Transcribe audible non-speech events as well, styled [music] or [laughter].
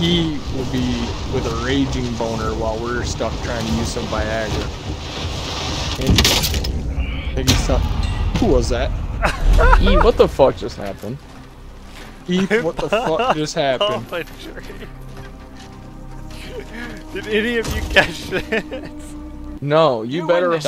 he will be with a raging boner while we're stuck trying to use some Viagra. And maybe stuff. Who was that? [laughs] E, what the fuck just happened? E, what the fuck [laughs] just happened? Oh, [laughs] Did any of you catch this? No, you, You better